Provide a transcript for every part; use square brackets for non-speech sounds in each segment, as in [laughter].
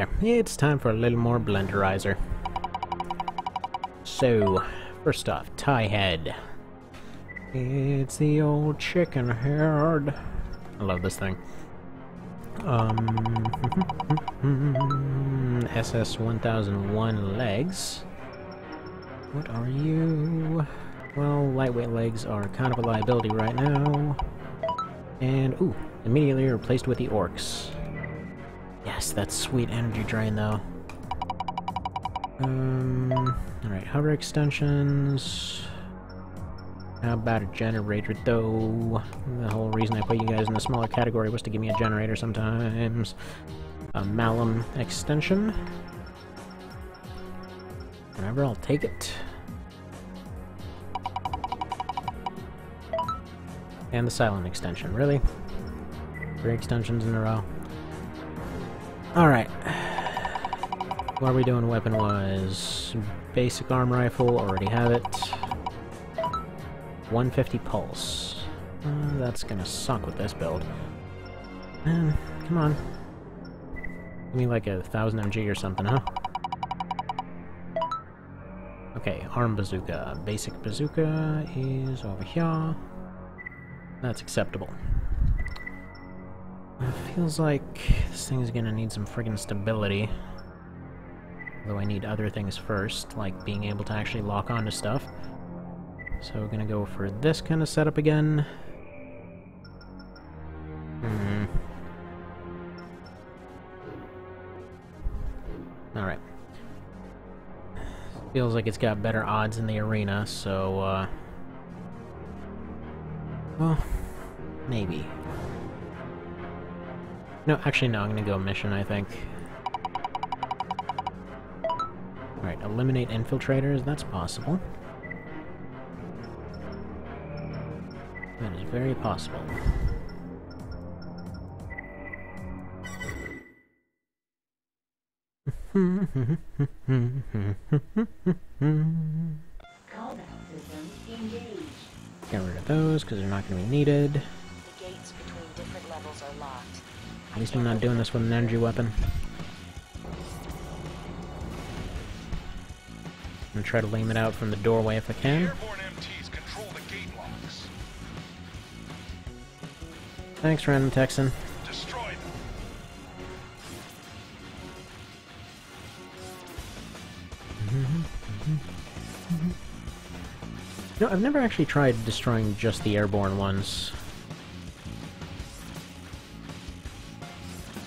There, it's time for a little more blenderizer. So, first off, tie head. It's the old chicken head. I love this thing. Um, [laughs] SS-1001 legs. What are you? Well, lightweight legs are kind of a liability right now. And, ooh, immediately replaced with the orcs. Yes, that's sweet energy drain, though. Um, alright, hover extensions. How about a generator, though? The whole reason I put you guys in the smaller category was to give me a generator sometimes. A Malum extension. Whatever, I'll take it. And the silent extension, really? Three extensions in a row. Alright. What are we doing weapon-wise? Basic arm rifle, already have it. 150 pulse. Uh, that's gonna suck with this build. Man, come on. Give me like a 1000 MG or something, huh? Okay, arm bazooka. Basic bazooka is over here. That's acceptable. It feels like this thing's gonna need some friggin' stability. Though I need other things first, like being able to actually lock onto stuff. So we're gonna go for this kind of setup again. Hmm. Alright. Feels like it's got better odds in the arena, so, uh... Well, maybe. No, actually no, I'm gonna go mission, I think. Alright, eliminate infiltrators, that's possible. That is very possible. [laughs] Get rid of those, because they're not going to be needed. At least I'm not doing this with an energy weapon. I'm gonna try to lame it out from the doorway if I can. Airborne MTs control the gate locks. Thanks, Random Texan. No, I've never actually tried destroying just the airborne ones.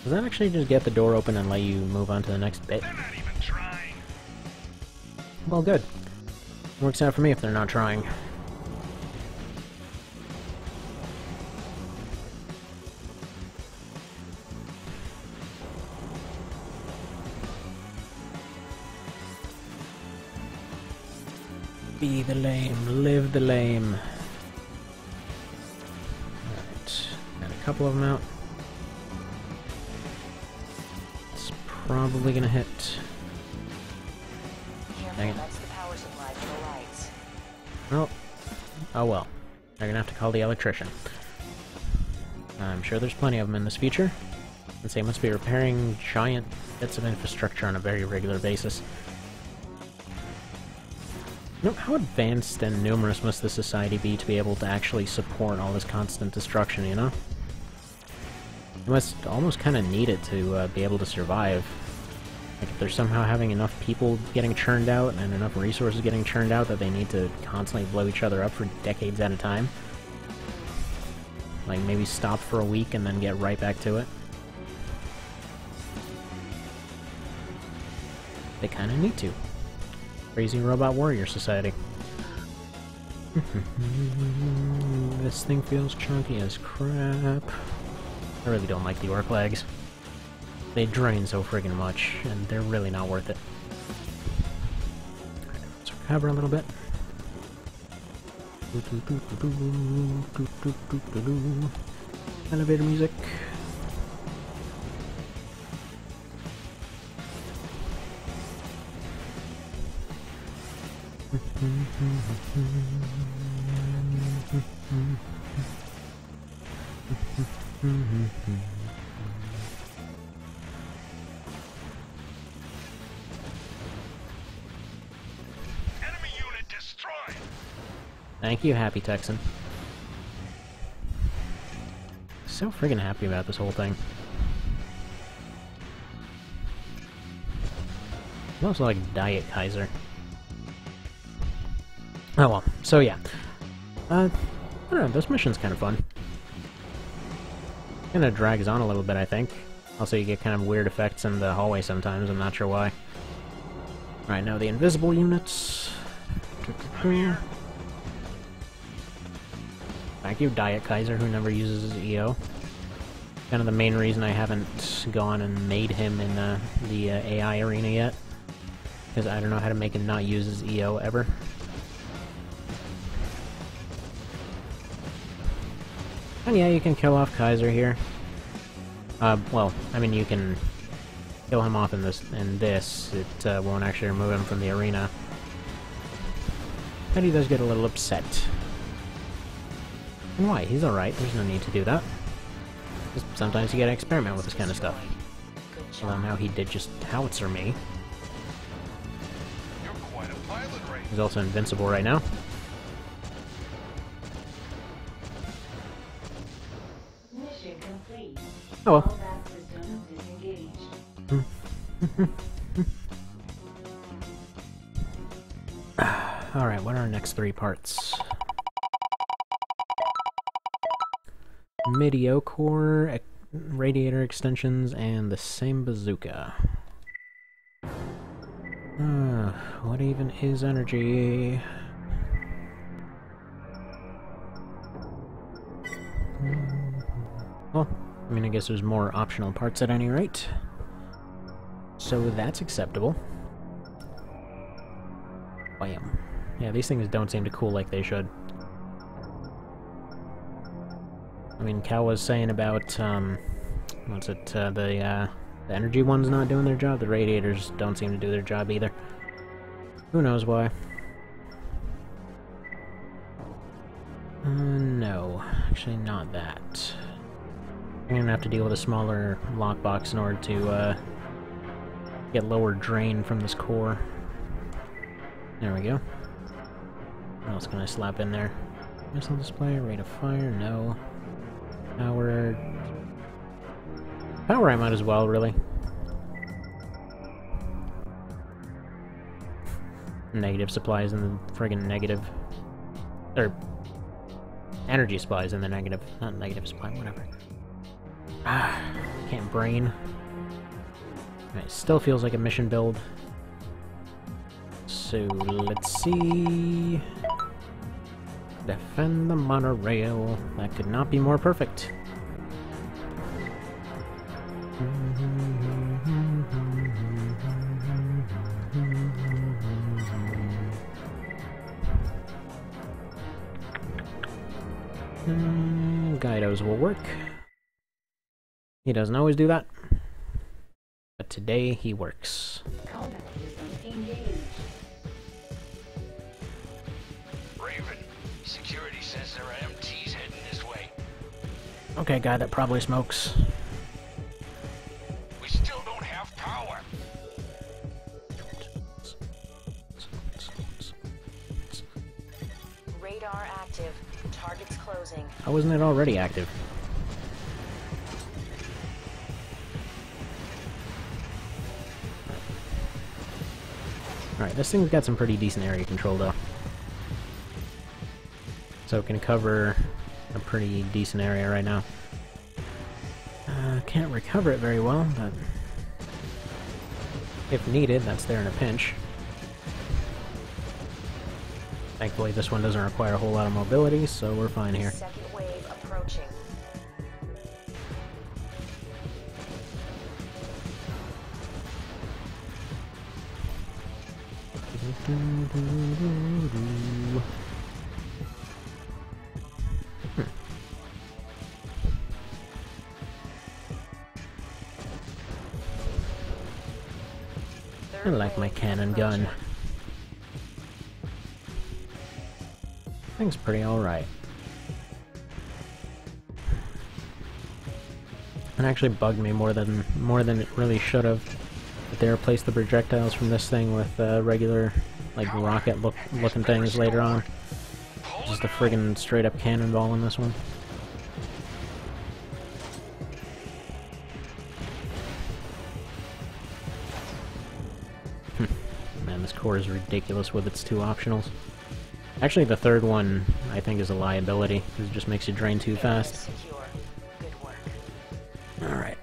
Does that actually just get the door open and let you move on to the next bit? They're not even trying. Well, good. Works out for me if they're not trying. Be the lame, live the lame. Alright, got a couple of them out. Probably gonna hit. Dang it. that's the power supply for the lights. Oh. Oh well. They're gonna have to call the electrician. I'm sure there's plenty of them in this feature, since they must be repairing giant bits of infrastructure on a very regular basis. You know, how advanced and numerous must the society be to be able to actually support all this constant destruction, you know? You must almost kind of need it to uh, be able to survive. Like if they're somehow having enough people getting churned out and enough resources getting churned out that they need to constantly blow each other up for decades at a time. Like maybe stop for a week and then get right back to it. They kind of need to. Crazy Robot Warrior Society. [laughs] this thing feels chunky as crap. I really don't like the orc legs. They drain so friggin' much, and they're really not worth it. Let's recover a little bit. Elevator music. [laughs] Thank you, Happy Texan. So friggin' happy about this whole thing. Looks like Diet Kaiser. Oh well, so yeah. Uh, I don't know, this mission's kind of fun. Kinda drags on a little bit, I think. Also, you get kind of weird effects in the hallway sometimes, I'm not sure why. Alright, now the invisible units. Thank you, Diet Kaiser, who never uses his EO. Kind of the main reason I haven't gone and made him in uh, the uh, AI arena yet. Because I don't know how to make him not use his EO ever. And yeah, you can kill off Kaiser here. Uh, well, I mean, you can kill him off in this. In this, it uh, won't actually remove him from the arena. And he does get a little upset. And why? He's alright. There's no need to do that. Just sometimes you gotta experiment with this kind of stuff. Although now he did just howitzer me. He's also invincible right now. Three parts? Mediocre, radiator extensions, and the same bazooka. Uh, what even is energy? Well, I mean, I guess there's more optional parts at any rate. So that's acceptable. Bam. Yeah, these things don't seem to cool like they should. I mean, Cal was saying about, um, what's it, uh, the, uh, the energy ones not doing their job, the radiators don't seem to do their job either. Who knows why. Uh, no, actually not that. I'm gonna have to deal with a smaller lockbox in order to, uh, get lower drain from this core. There we go. Else can I slap in there? Missile display, rate of fire, no. Power... Power I might as well, really. Negative supplies in the friggin' negative. Or... Energy supplies in the negative. Not negative supply, whatever. Ah, can't brain. Alright, still feels like a mission build. So, let's see... Defend the monorail. That could not be more perfect. Hmm, Guidos will work. He doesn't always do that. But today he works. Okay, guy that probably smokes. We still don't have power. Radar active. Targets closing. How wasn't it already active? Alright, this thing's got some pretty decent area control though. So it can cover a pretty decent area right now. Uh, can't recover it very well, but if needed, that's there in a pinch. Thankfully, this one doesn't require a whole lot of mobility, so we're fine here. Second Cannon gun. Thing's pretty alright. It actually bugged me more than more than it really should have. That they replaced the projectiles from this thing with uh, regular, like rocket look looking things later on. Just a friggin' straight up cannonball in this one. Core is ridiculous with its two optionals. Actually, the third one, I think, is a liability. 'cause It just makes you drain too fast. Secure. Good work. Alright.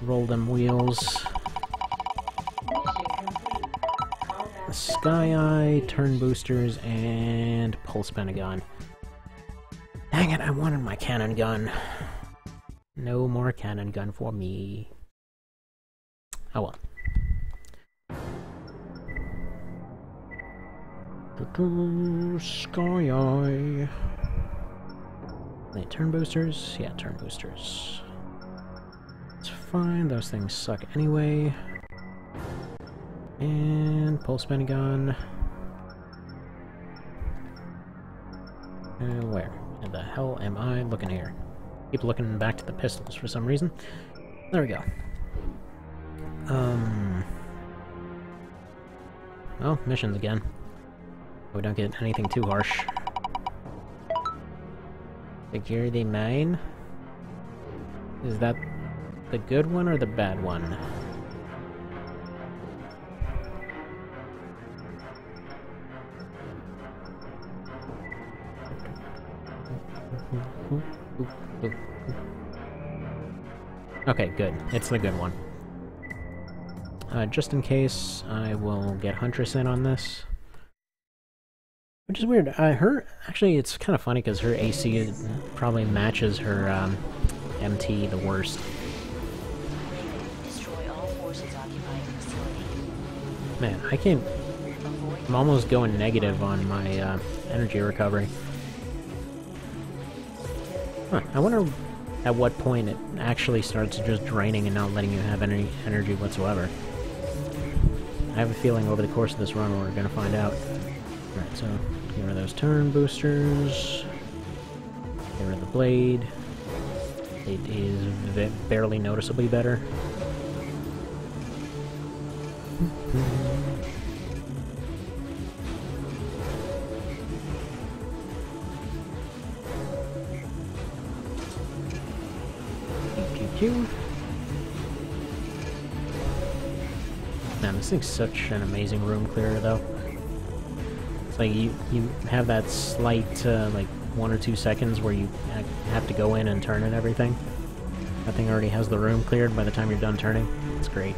Roll them wheels. Mission complete. Call back. Sky Eye, turn boosters, and pulse pentagon. Dang it, I wanted my cannon gun. No more cannon gun for me. Oh well. Sky Eye. Turn boosters? Yeah, turn boosters. It's fine, those things suck anyway. And pulse pentagon. Uh, where in the hell am I looking here? Keep looking back to the pistols for some reason. There we go. Um. Oh, missions again. We don't get anything too harsh. Security 9? Is that the good one or the bad one? Okay, good. It's the good one. Uh, just in case, I will get Huntress in on this. Which is weird. Uh, her, actually, it's kind of funny because her AC probably matches her um, MT the worst. Man, I can't. I'm almost going negative on my uh, energy recovery. Huh, I wonder at what point it actually starts just draining and not letting you have any energy whatsoever. I have a feeling over the course of this run we're gonna find out. Alright, so get rid of those turn boosters. Get rid of the blade. It is barely noticeably better. Man, this thing's such an amazing room clearer, though. It's like you you have that slight uh, like one or two seconds where you have to go in and turn and everything. That thing already has the room cleared by the time you're done turning. It's great.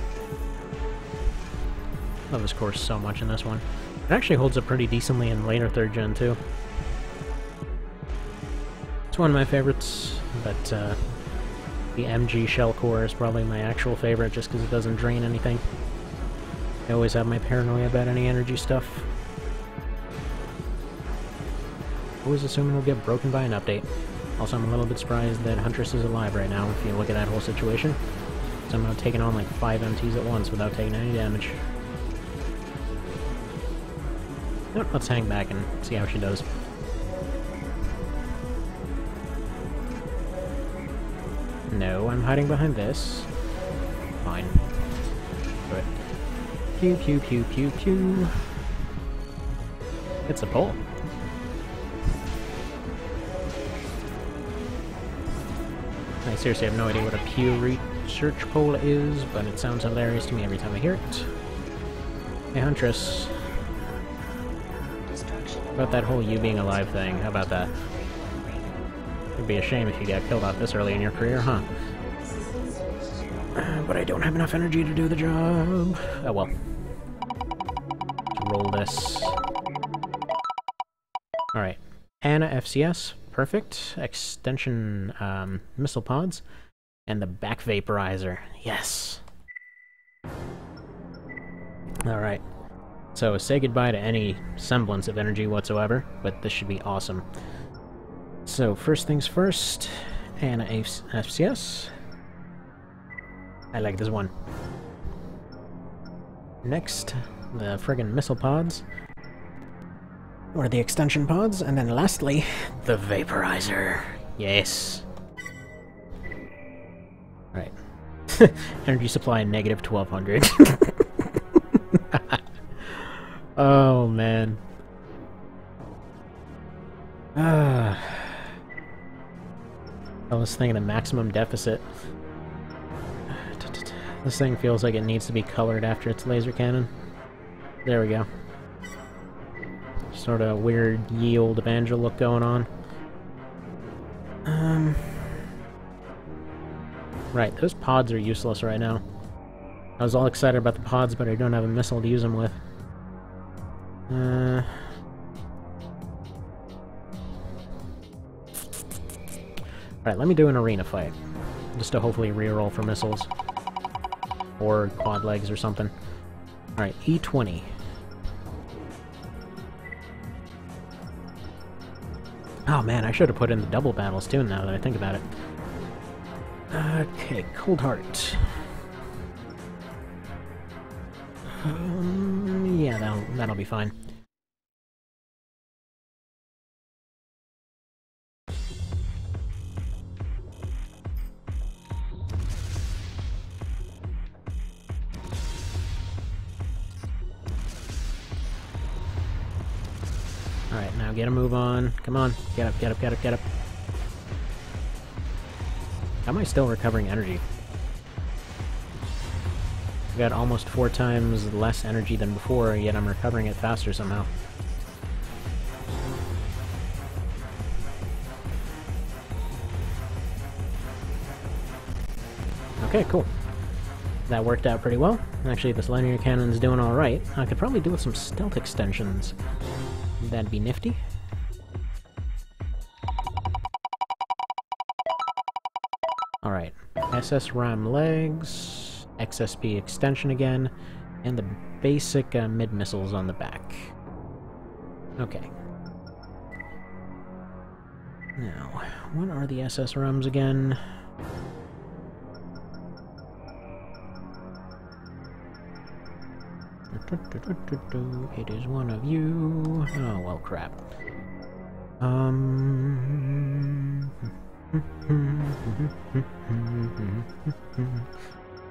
Love this course so much in this one. It actually holds up pretty decently in later third gen too. It's one of my favorites, but uh, the MG shell core is probably my actual favorite just because it doesn't drain anything. I always have my paranoia about any energy stuff. Always assuming it'll get broken by an update. Also, I'm a little bit surprised that Huntress is alive right now, if you look at that whole situation. Somehow taking on like 5 MTs at once without taking any damage. Let's hang back and see how she does. No, I'm hiding behind this. Fine. Do it. Pew pew pew pew pew. It's a pole. I seriously have no idea what a Pew research poll is, but it sounds hilarious to me every time I hear it. Hey Huntress. About that whole you being alive thing? How about that? It'd be a shame if you got killed off this early in your career, huh? Uh, [clears throat] But I don't have enough energy to do the job. Oh well. Roll this. Alright. Anna FCS. Perfect. Extension um, missile pods. And the back vaporizer. Yes. Alright. So say goodbye to any semblance of energy whatsoever, but this should be awesome. So first things first, and FCS. I like this one. Next, the friggin' missile pods. Or the extension pods, and then lastly, the vaporizer. Yes. Right. [laughs] Energy supply negative 1200. [laughs] oh man. Ah. [sighs] I was thinking a maximum deficit. [sighs] This thing feels like it needs to be colored after its laser cannon. There we go. Sort of weird ye old evangel look going on. Um. Right, those pods are useless right now. I was all excited about the pods, but I don't have a missile to use them with. Uh. Alright, let me do an arena fight. Just to hopefully reroll for missiles. Or quad legs or something. Alright, E20. Oh man, I should have put in the double battles too now that I think about it. Okay, Cold Heart. Um, yeah, that'll, that'll be fine. Alright, now get a move on. Come on. Get up, get up, get up, get up. How am I still recovering energy? I've got almost four times less energy than before, yet I'm recovering it faster somehow. Okay, cool. That worked out pretty well. Actually, this linear cannon's doing alright. I could probably do with some stealth extensions. That'd be nifty. SSRAM legs, XSP extension again, and the basic uh, mid-missiles on the back. Okay. Now, what are the SSRMs again? It is one of you. Oh, well, crap. Um...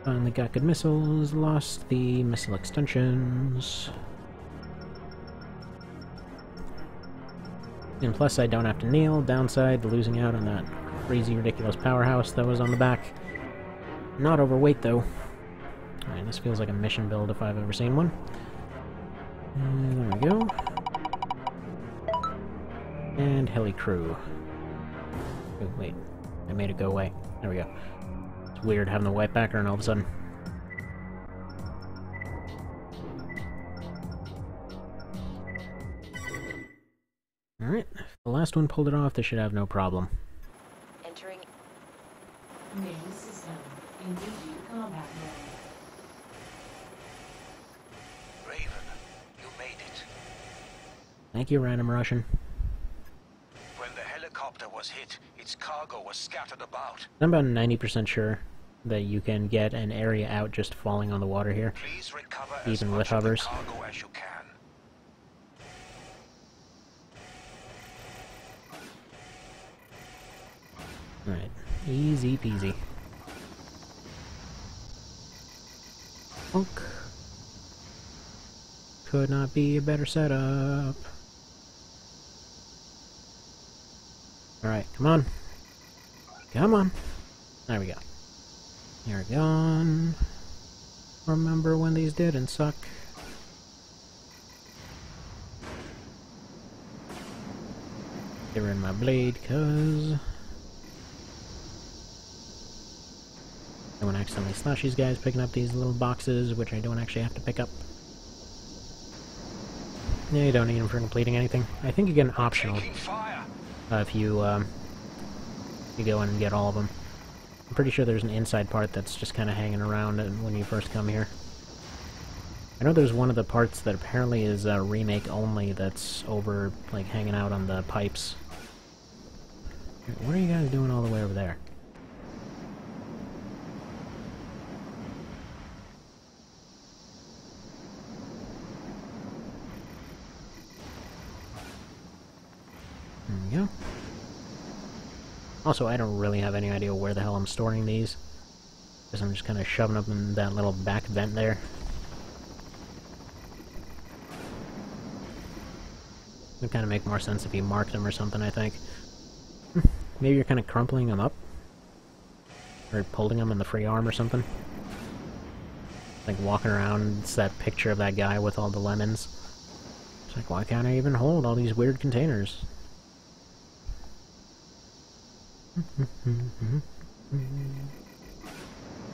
Finally got good missiles, lost the missile extensions. And plus I don't have to kneel, downside losing out on that crazy ridiculous powerhouse that was on the back. Not overweight though. Alright, this feels like a mission build if I've ever seen one. And there we go. And heli crew. Oh, wait. I made it go away. There we go. It's weird having the white background all of a sudden. Alright, if the last one pulled it off, they should have no problem. Entering Main system. Engaging combat mode. Raven, you made it. Thank you, random Russian. Scattered about. I'm about 90% sure that you can get an area out just falling on the water here. Please recover as Even with hovers. cargo as you can. Alright, easy peasy. Funk. Could not be a better setup. Alright, come on. Come on. There we go. You're gone. Remember when these didn't suck. They're in my blade, cuz... I won't accidentally slash these guys picking up these little boxes, which I don't actually have to pick up. Yeah, you don't need them for completing anything. I think you get an optional uh, if you um, you go in and get all of them. I'm pretty sure there's an inside part that's just kind of hanging around uh, when you first come here. I know there's one of the parts that apparently is uh, remake only that's over, like, hanging out on the pipes. What are you guys doing all the way over? There we go. Also, I don't really have any idea where the hell I'm storing these. Because I'm just kind of shoving them in that little back vent there. would kind of make more sense if you marked them or something, I think. Hmm, maybe you're kind of crumpling them up? Or holding them in the free arm or something? Like walking around, it's that picture of that guy with all the lemons. It's like, why can't I even hold all these weird containers? [laughs]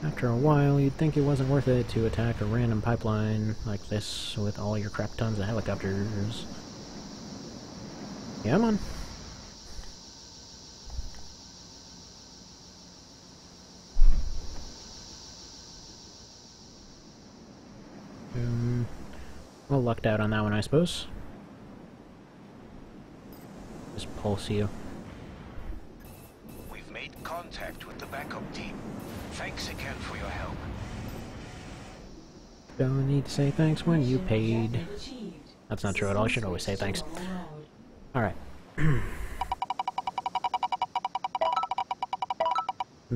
After a while, you'd think it wasn't worth it to attack a random pipeline like this with all your crap tons of helicopters. Yeah, man. Um, well, lucked out on that one, I suppose. Just pulse you. Thanks again for your help. Don't need to say thanks when you paid. That's not true at all. I should always say thanks. Alright. [clears throat]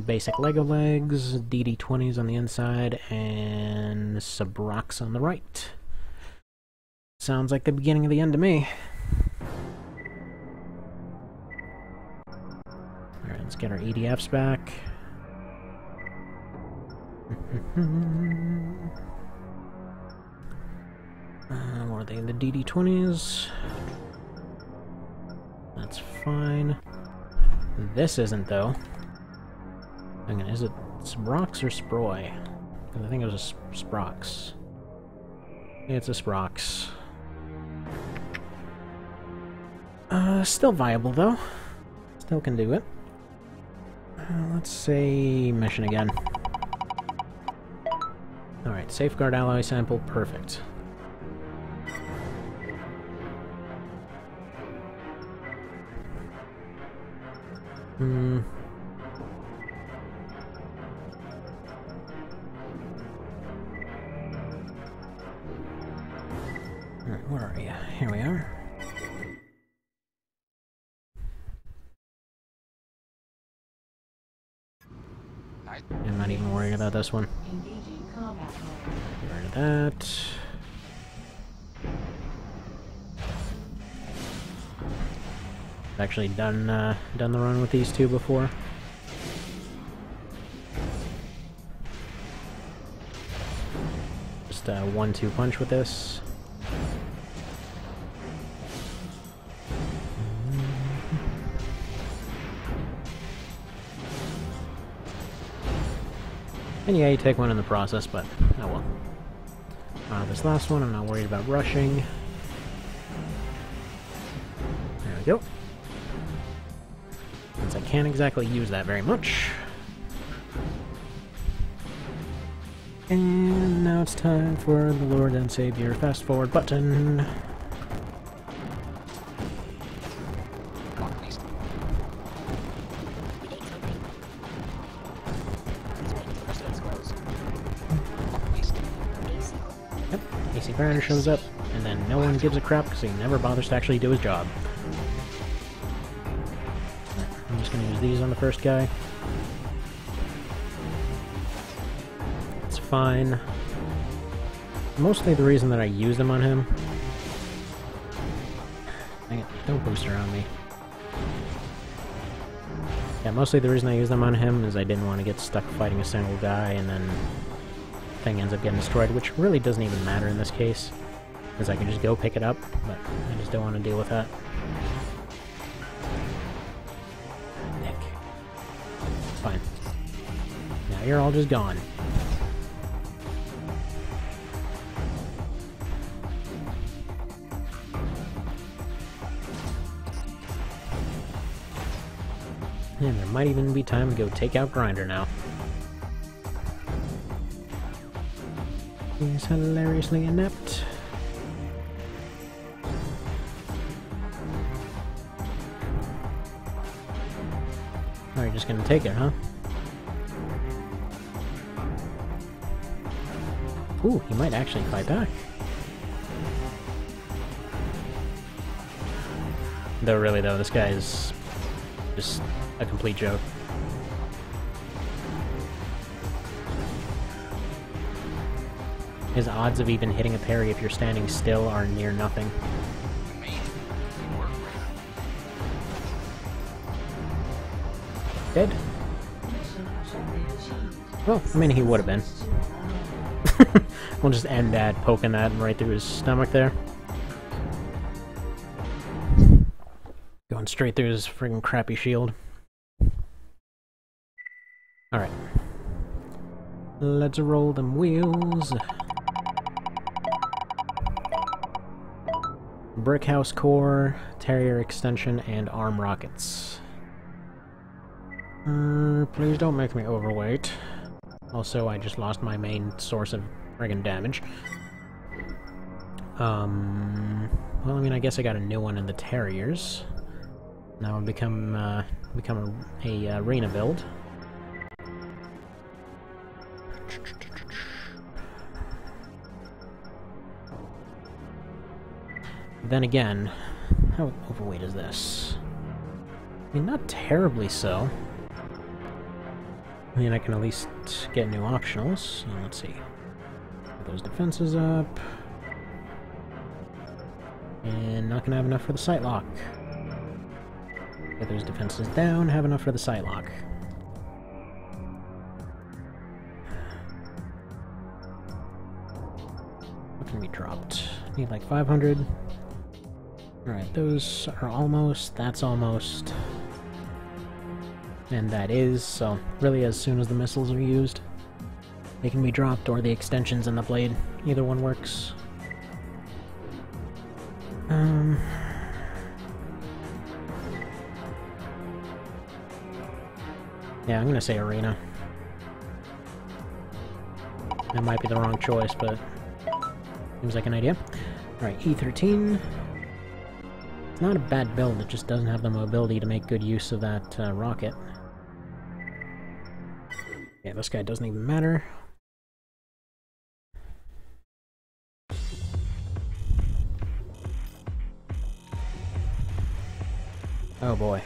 Basic Lego legs, DD20s on the inside, and Subrox on the right. Sounds like the beginning of the end to me. Alright, let's get our EDFs back. [laughs] uh, what are they? In the DD20s? That's fine. This isn't, though. Hang on, is it Sprox or Sproy? I think it was a Sp- Sprox. It's a Sprox. Uh, still viable, though. Still can do it. Uh, let's say mission again. Safeguard alloy sample, perfect. Hmm. Alright, where are you? Here we are. I'm not even worried about this one. That. I've actually done uh, done the run with these two before. Just a one-two punch with this. And yeah, you take one in the process, but oh well. Uh, this last one, I'm not worried about rushing. There we go. Since I can't exactly use that very much. And now it's time for the Lord and Savior fast forward button. AC Grinder shows up, and then no one gives a crap because he never bothers to actually do his job. I'm just gonna use these on the first guy. It's fine. Mostly the reason that I use them on him. It, don't boost around me. Yeah, mostly the reason I use them on him is I didn't want to get stuck fighting a single guy and then thing ends up getting destroyed, which really doesn't even matter in this case, because I can just go pick it up, but I just don't want to deal with that. Nick. Fine. Now you're all just gone. And there might even be time to go take out Grinder now. He's hilariously inept. Oh, you're just gonna take it, huh? Ooh, he might actually fight back. Though really though, this guy is just a complete joke. His odds of even hitting a parry if you're standing still are near nothing. Dead? Well, I mean, he would have been. [laughs] we'll just end that, poking that right through his stomach there. Going straight through his friggin' crappy shield. Alright. Let's roll them wheels. Brickhouse core, Terrier extension, and arm rockets. Uh, please don't make me overweight. Also, I just lost my main source of friggin' damage. Um, well, I mean, I guess I got a new one in the Terriers. Now I've become, uh, become a, a uh, arena build. Then again, how overweight is this? I mean, not terribly so. I mean, I can at least get new optionals. Let's see. Get those defenses up. And not gonna have enough for the sight lock. Get those defenses down, have enough for the sight lock. What can be dropped? Need like 500. Alright, those are almost, that's almost. And that is, so really as soon as the missiles are used, they can be dropped, or the extensions in the blade. Either one works. Um... Yeah, I'm gonna say arena. That might be the wrong choice, but seems like an idea. Alright, E13. It's not a bad build, it just doesn't have the mobility to make good use of that uh, rocket. Yeah, this guy doesn't even matter. Oh boy.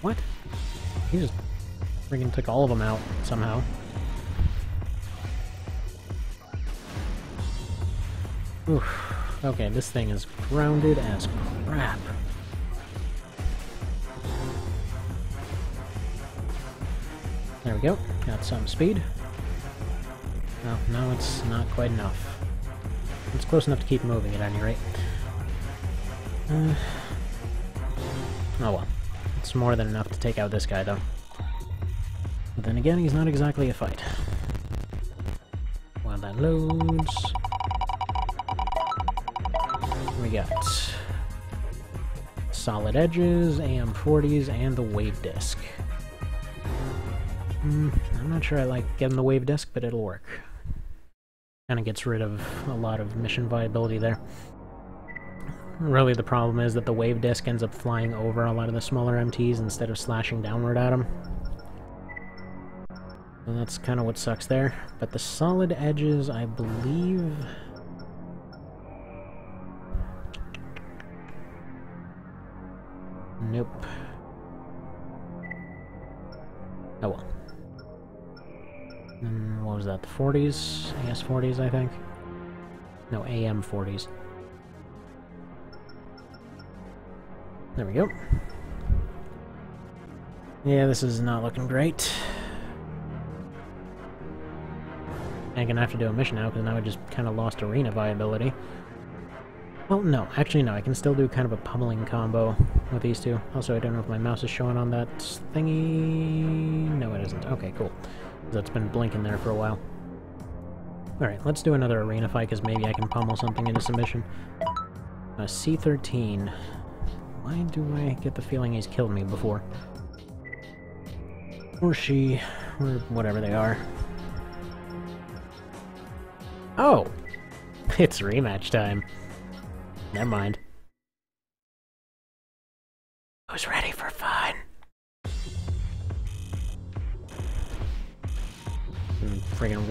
What? He just freaking took all of them out somehow. Oof. Okay, this thing is grounded as crap. There we go. Got some speed. No, no, it's not quite enough. It's close enough to keep moving at any rate. Uh, oh well. It's more than enough to take out this guy, though. But then again, he's not exactly a fight. While that loads... We got solid edges, AM40s, and the wave disc. Mm, I'm not sure I like getting the wave disc, but it'll work. Kind of gets rid of a lot of mission viability there. Really, the problem is that the wave disc ends up flying over a lot of the smaller MTs instead of slashing downward at them. And that's kind of what sucks there. But the solid edges, I believe... Nope. Oh well. Mm, what was that? The 40s? AS 40s, I think? No, AM 40s. There we go. Yeah, this is not looking great. I'm gonna have to do a mission now, because now I just kind of lost arena viability. Well, no. Actually, no. I can still do kind of a pummeling combo with these two. Also, I don't know if my mouse is showing on that thingy... No, it isn't. Okay, cool. That's been blinking there for a while. Alright, let's do another arena fight, because maybe I can pummel something into submission. Uh, a C-13. Why do I get the feeling he's killed me before? Or she, or whatever they are. Oh! [laughs] It's rematch time. Never mind.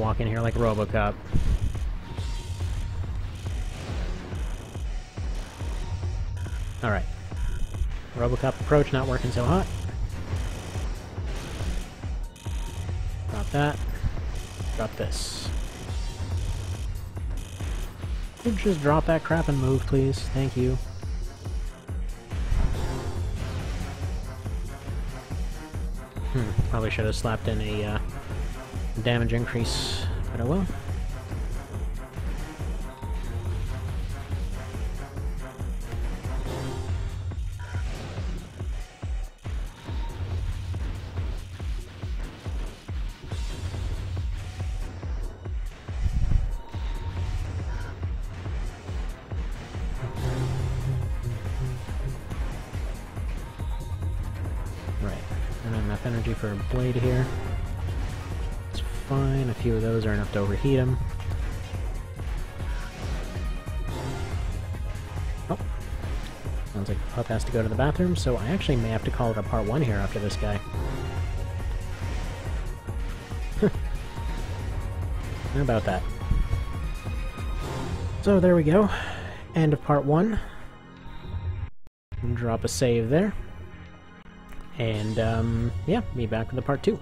Walk in here like Robocop. Alright. Robocop approach not working so hot. Drop that. Drop this. Could just drop that crap and move, please? Thank you. Hmm, probably should have slapped in a uh, damage increase, but I will. To overheat him. Oh. Sounds like Pup has to go to the bathroom, so I actually may have to call it a part one here after this guy. [laughs] How about that? So there we go. End of part one. Drop a save there. And, um, yeah, be back with the part two.